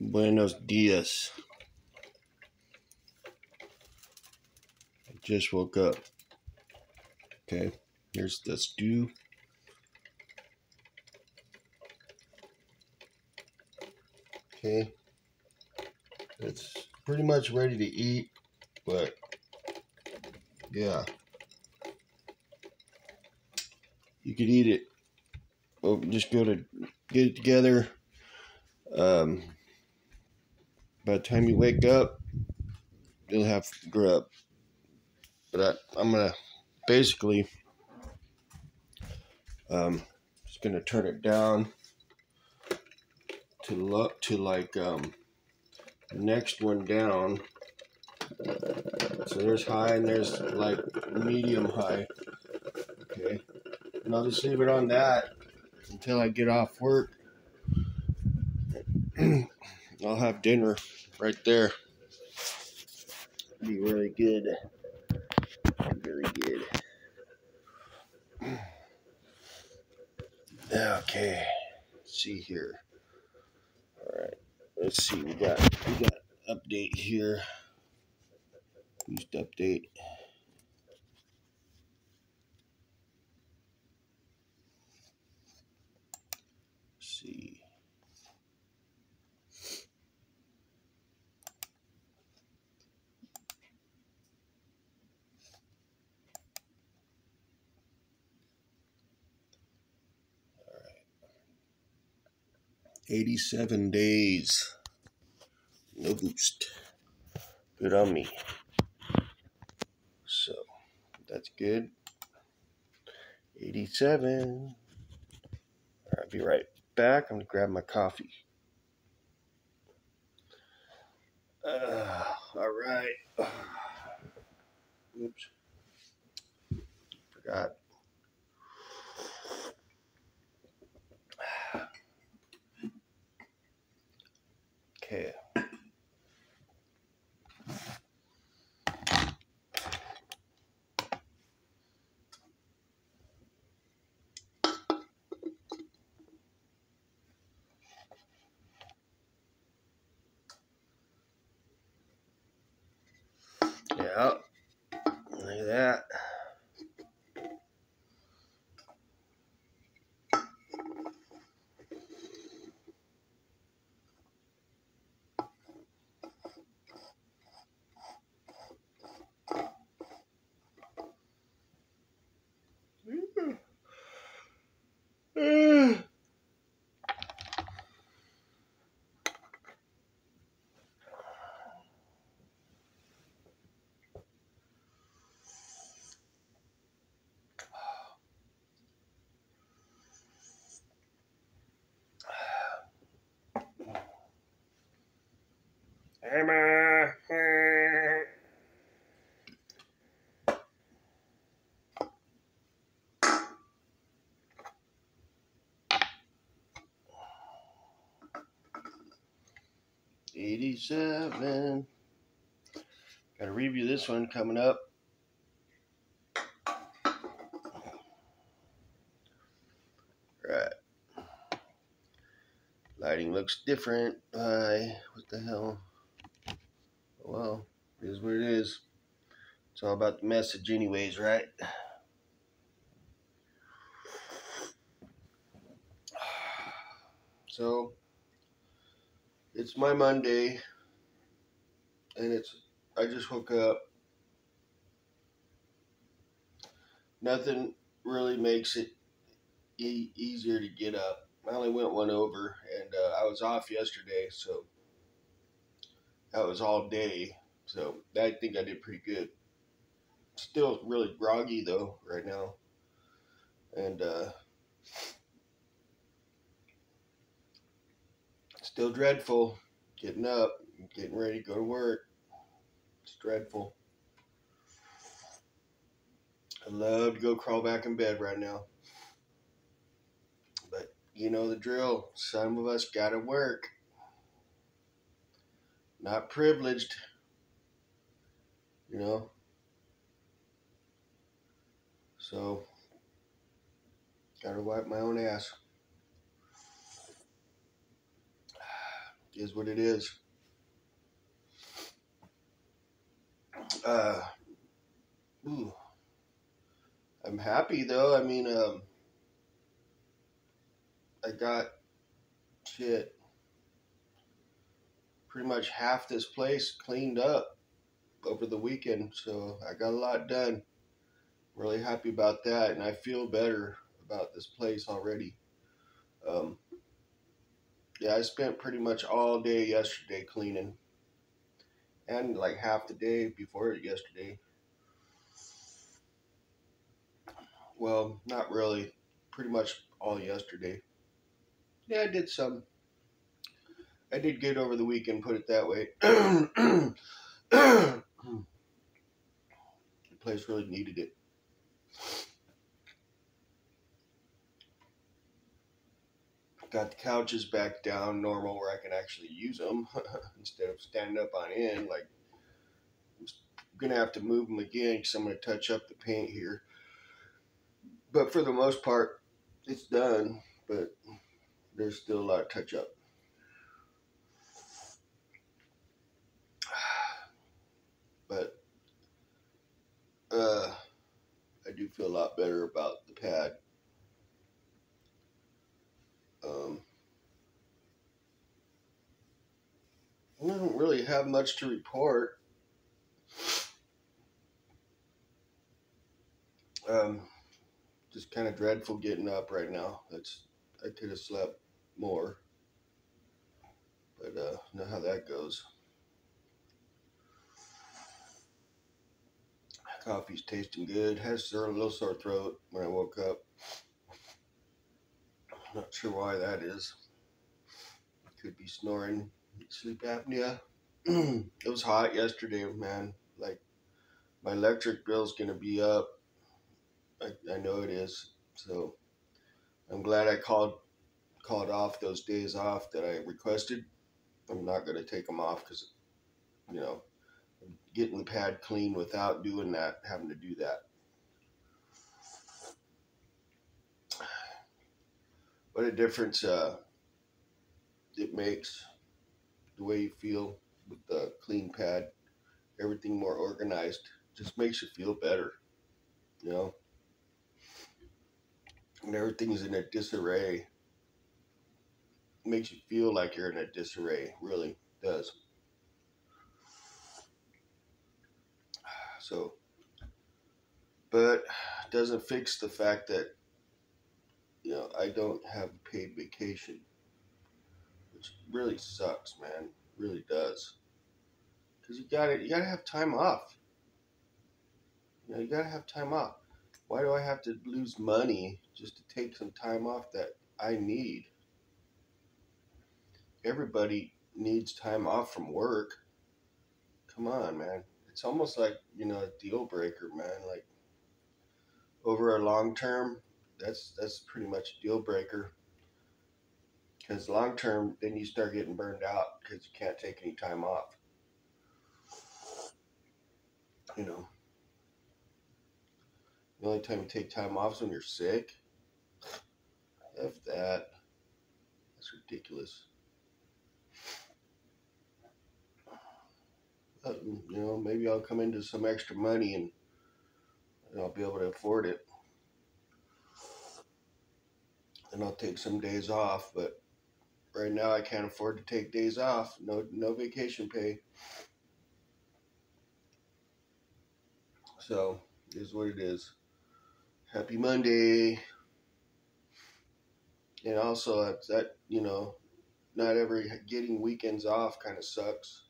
Buenos dias. I just woke up. Okay, here's the stew. Okay, it's pretty much ready to eat, but yeah, you could eat it. Well, just go to get it together. Um, by the time you wake up, you'll have grub. But I, I'm gonna basically, um, just gonna turn it down to look to like um, the next one down. So there's high and there's like medium high. Okay, and I'll just leave it on that until I get off work. I'll have dinner right there. Be really good. Really good. Okay. Let's see here. All right. Let's see. We got we got update here. Used update. Let's see. 87 days. No boost. Good on me. So, that's good. 87. I'll be right back. I'm going to grab my coffee. Uh, all right. Oops. Forgot. Okay. Yeah. Look at that. Eighty-seven. Got to review this one coming up. Right. Lighting looks different. By what the hell? Well, it is what it is. It's all about the message, anyways, right? So, it's my Monday, and it's, I just woke up. Nothing really makes it e- easier to get up. I only went one over, and uh, I was off yesterday, so that was all day. So I think I did pretty good. Still really groggy though right now. And uh still dreadful getting up, getting ready to go to work. It's dreadful. I love to go crawl back in bed right now. But you know the drill. Some of us gotta work not privileged, you know. So, gotta wipe my own ass. is what it is. Uh, ooh. I'm happy though. I mean, um, I got shit pretty much half this place cleaned up over the weekend, so I got a lot done. Really happy about that, and I feel better about this place already. Um, yeah, I spent pretty much all day yesterday cleaning, and like half the day before yesterday. Well, not really. Pretty much all yesterday. Yeah, I did some. I did good over the weekend, put it that way. the place really needed it. Got the couches back down normal where I can actually use them instead of standing up on end. Like, I'm gonna have to move them again because I'm gonna touch up the paint here. But for the most part, it's done. But there's still a lot of touch up. But uh, I do feel a lot better about the pad. Um, I don't really have much to report. Um, just kind of dreadful getting up right now. That's I could have slept more, but uh, know how that goes. Coffee's tasting good. Has a little sore throat when I woke up. Not sure why that is. Could be snoring, sleep apnea. it was hot yesterday, man. Like my electric bill's gonna be up. I, I know it is. So I'm glad I called called off those days off that I requested. I'm not gonna take them off because, you know, getting the pad clean without doing that, having to do that. What a difference uh, it makes the way you feel with the clean pad, everything more organized, just makes you feel better, you know. And everything's in a disarray. Makes you feel like you're in a disarray, really does. So, but doesn't fix the fact that you know I don't have paid vacation, which really sucks, man. Really does. Because you gotta you gotta have time off. You know, you gotta have time off. Why do I have to lose money just to take some time off that I need? Everybody needs time off from work. Come on, man it's almost like you know a deal breaker, man. Like over a long term, that's that's pretty much a deal breaker. Because long term, then you start getting burned out because you can't take any time off. You know, the only time you take time off is when you're sick. F that. That's ridiculous. Uh, you know, maybe I'll come into some extra money and, I'll be able to afford it. And I'll take some days off, but right now I can't afford to take days off. No, no vacation pay. So, is what it is. Happy Monday. And also, that, you know, not every getting weekends off kind of sucks.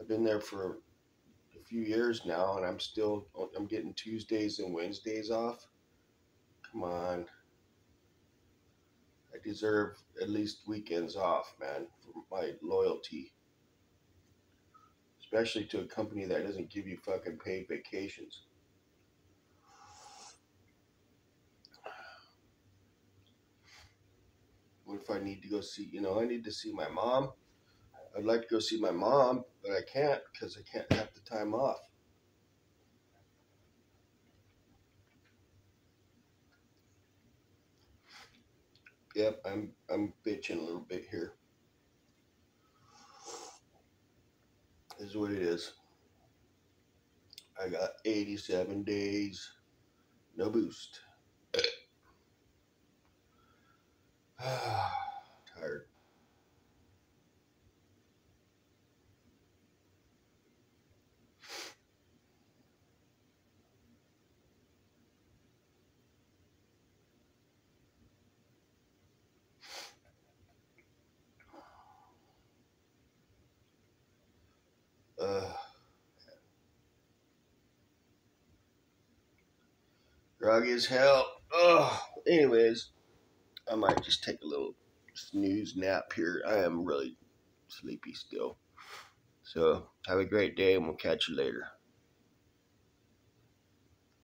I've been there for a few years now, and I'm still I'm getting Tuesdays and Wednesdays off. Come on, I deserve at least weekends off, man, for my loyalty. Especially to a company that doesn't give you fucking paid vacations. What if I need to go see, you know, I need to see my mom. I'd like to go see my mom, but I can't because I can't have the time off. Yep, I'm I'm bitching a little bit here. This is what it is. I got 87 days, no boost. Uh, groggy as hell. Oh, anyways, I might just take a little snooze nap here. I am really sleepy still. So have a great day, and we'll catch you later.